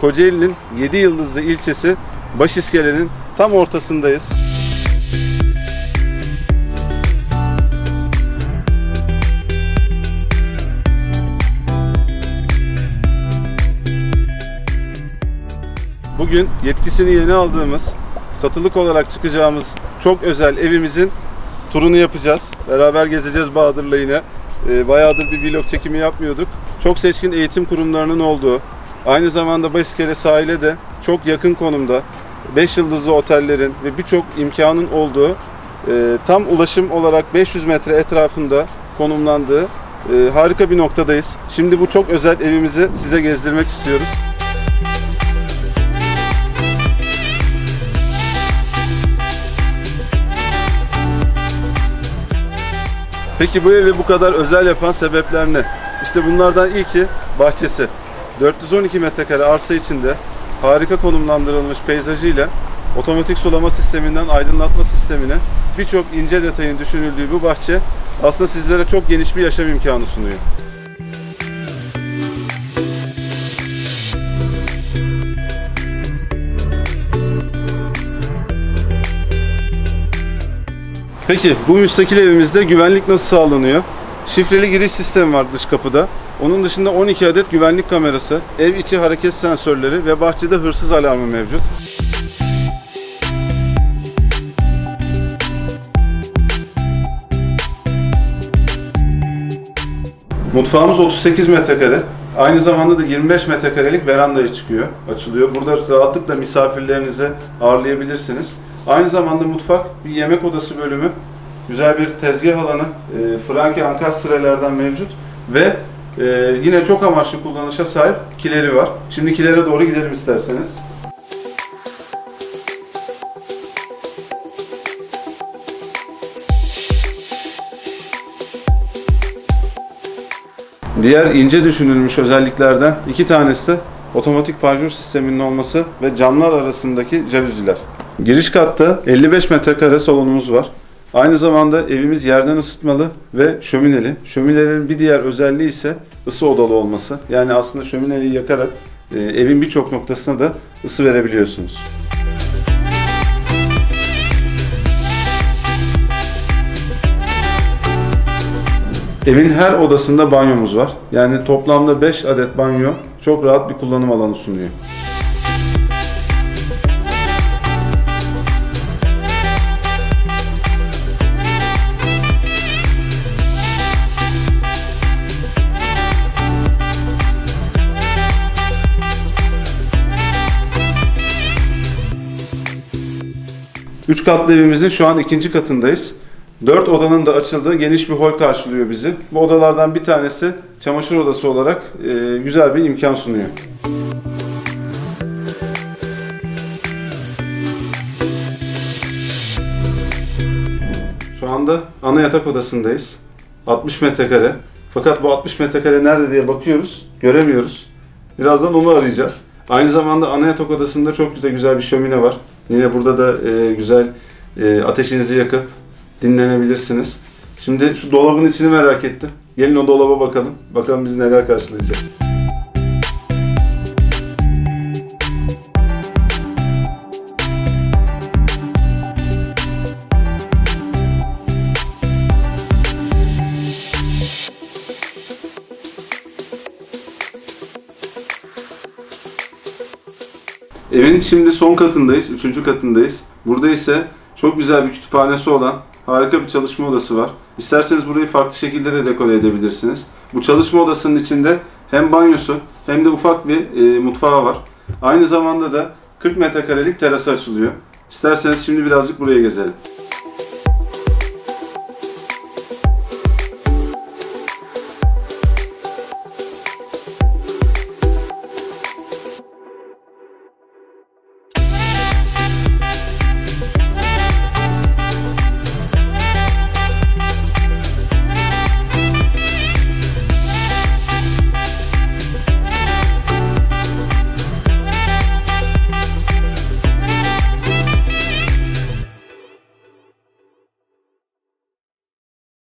Kocaeli'nin 7 yıldızlı ilçesi Başiskele'nin tam ortasındayız. Bugün yetkisini yeni aldığımız, satılık olarak çıkacağımız çok özel evimizin turunu yapacağız. Beraber gezeceğiz Bahadır'la yine. Ee, bayağıdır bir vlog çekimi yapmıyorduk. Çok seçkin eğitim kurumlarının olduğu, aynı zamanda Baskele sahile de çok yakın konumda 5 yıldızlı otellerin ve birçok imkanın olduğu e, tam ulaşım olarak 500 metre etrafında konumlandığı e, harika bir noktadayız. Şimdi bu çok özel evimizi size gezdirmek istiyoruz. Peki bu evi bu kadar özel yapan sebepler ne? İşte bunlardan ilki bahçesi. 412 metrekare arsa içinde harika konumlandırılmış peyzajıyla otomatik sulama sisteminden aydınlatma sistemine birçok ince detayın düşünüldüğü bu bahçe aslında sizlere çok geniş bir yaşam imkanı sunuyor. Peki bu müstakil evimizde güvenlik nasıl sağlanıyor? Şifreli giriş sistemi var dış kapıda. Onun dışında 12 adet güvenlik kamerası, ev içi hareket sensörleri ve bahçede hırsız alarmı mevcut. Mutfağımız 38 metrekare. Aynı zamanda da 25 metrekarelik verandaya çıkıyor, açılıyor. Burada rahatlıkla misafirlerinizi ağırlayabilirsiniz. Aynı zamanda mutfak bir yemek odası bölümü, güzel bir tezgah alanı, e, Franki ankastrelerden mevcut ve e, yine çok amaçlı kullanışa sahip kileri var. Şimdi kilere doğru gidelim isterseniz. Diğer ince düşünülmüş özelliklerden iki tanesi de otomatik panjur sisteminin olması ve camlar arasındaki jalüziler. Giriş katta 55 metrekare salonumuz var. Aynı zamanda evimiz yerden ısıtmalı ve şömineli. Şöminelerin bir diğer özelliği ise ısı odalı olması. Yani aslında şömineyi yakarak e, evin birçok noktasına da ısı verebiliyorsunuz. Evin her odasında banyomuz var. Yani toplamda 5 adet banyo çok rahat bir kullanım alanı sunuyor. Üç katlı evimizin şu an ikinci katındayız. Dört odanın da açıldığı geniş bir hol karşılıyor bizi. Bu odalardan bir tanesi çamaşır odası olarak e, güzel bir imkan sunuyor. Şu anda ana yatak odasındayız. 60 metrekare. Fakat bu 60 metrekare nerede diye bakıyoruz, göremiyoruz. Birazdan onu arayacağız. Aynı zamanda ana yatak odasında çok güzel güzel bir şömine var. Yine burada da e, güzel e, ateşinizi yakıp dinlenebilirsiniz. Şimdi şu dolabın içini merak ettim. Gelin o dolaba bakalım. Bakalım bizi neler karşılayacak. Evin şimdi son katındayız, üçüncü katındayız. Burada ise çok güzel bir kütüphanesi olan harika bir çalışma odası var. İsterseniz burayı farklı şekilde de dekore edebilirsiniz. Bu çalışma odasının içinde hem banyosu hem de ufak bir e, mutfağı var. Aynı zamanda da 40 metrekarelik terası açılıyor. İsterseniz şimdi birazcık buraya gezelim.